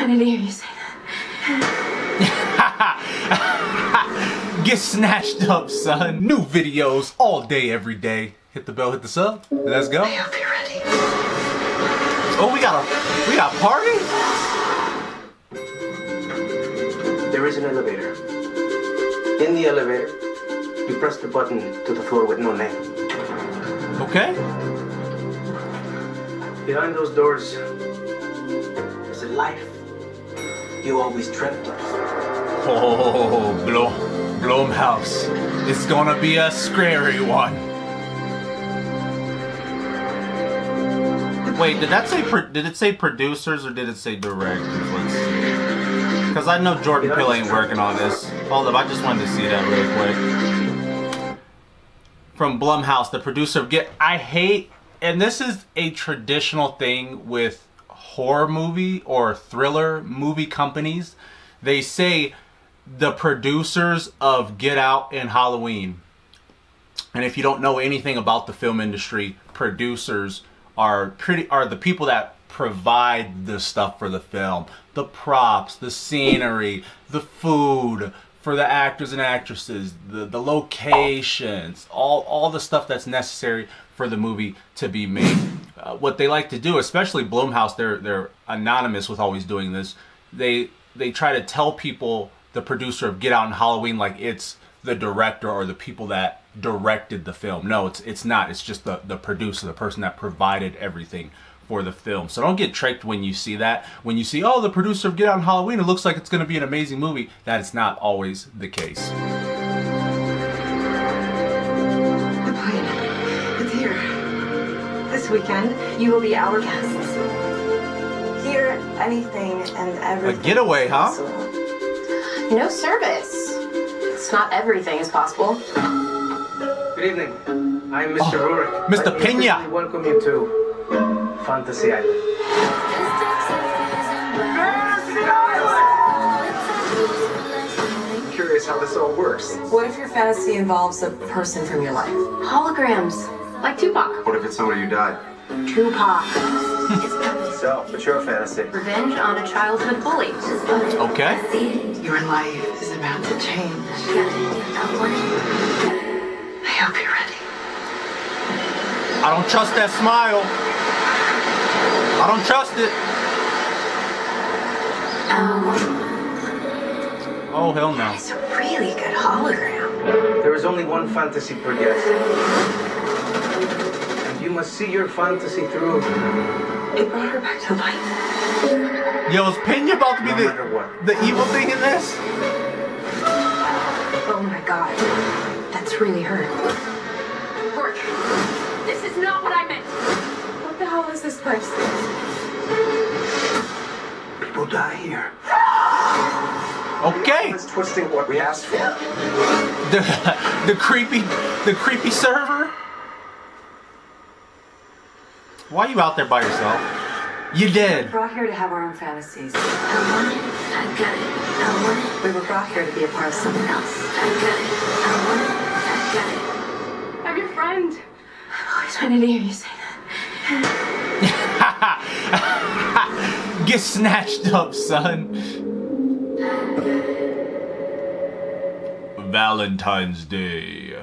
trying to hear you say that. Get snatched up, son. New videos all day, every day. Hit the bell, hit the sub. Let's go. I hope you're ready. Oh, we got a we got a party? There is an elevator. In the elevator, you press the button to the floor with no name. Okay. Behind those doors is a life you always dreamt of. Oh, Blom, Blumhouse. It's gonna be a scary one. Wait, did that say did it say producers or did it say directors? Let's see. Because I know Jordan Peele ain't working on this. Hold up, I just wanted to see that real quick. From Blumhouse, the producer of Get. I hate, and this is a traditional thing with horror movie or thriller movie companies. They say the producers of Get Out and Halloween. And if you don't know anything about the film industry, producers are pretty are the people that provide the stuff for the film. The props, the scenery, the food for the actors and actresses, the, the locations, all, all the stuff that's necessary for the movie to be made. Uh, what they like to do, especially Blumhouse, they're they're anonymous with always doing this. They they try to tell people the producer of Get Out and Halloween like it's the director or the people that directed the film. No, it's it's not. It's just the the producer, the person that provided everything for the film. So don't get tricked when you see that. When you see, oh, the producer of Get Out on Halloween, it looks like it's going to be an amazing movie. That is not always the case. Weekend, you will be our guests. Here, anything and everything. A getaway, huh? No service. It's not everything is possible. Good evening. I'm Mr. Oh, Roarke. Mr. Pena. welcome you to Fantasy Island. I'm curious how this all works. What if your fantasy involves a person from your life? Holograms, like Tupac. What if it's somebody who died? Tupac. So, what's your fantasy? Revenge on a childhood bully. Okay. Your life is about to change. I hope you're ready. I don't trust that smile. I don't trust it. Oh. Oh, hell no. It's a really good hologram. There is only one fantasy per guest. And you must see your fantasy through. It brought her back to life. Yo, is Pena about to be No the, the evil thing in this? Oh my god. That's really her. Pork. This is not what I meant. What the hell is this place? People die here. Okay. It's twisting what we asked for. The, the creepy, the creepy server. Why are you out there by yourself? You did. We brought here to have our own fantasies. I want it. I got it. I want it. We were brought here to be a part of something else. I got it. I want it. I got it. I'm your friend. I'm always wanted to hear you say that. Get snatched up, son. Valentine's Day.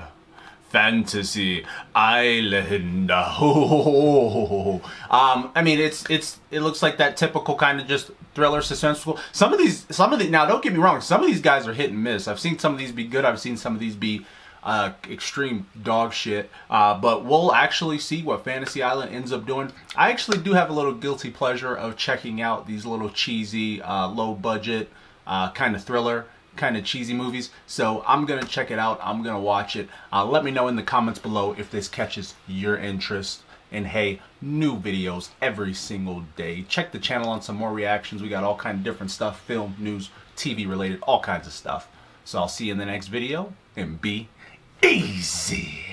Fantasy Island. um, I mean, it's it's it looks like that typical kind of just thriller suspenseful. Some of these, some of the now, don't get me wrong. Some of these guys are hit and miss. I've seen some of these be good. I've seen some of these be uh, extreme dog shit. Uh, but we'll actually see what Fantasy Island ends up doing. I actually do have a little guilty pleasure of checking out these little cheesy, uh, low budget uh, kind of thriller, kind of cheesy movies. So I'm going to check it out. I'm going to watch it. Uh, let me know in the comments below if this catches your interest. And hey, new videos every single day. Check the channel on some more reactions. We got all kind of different stuff, film, news, TV related, all kinds of stuff. So I'll see you in the next video and be easy.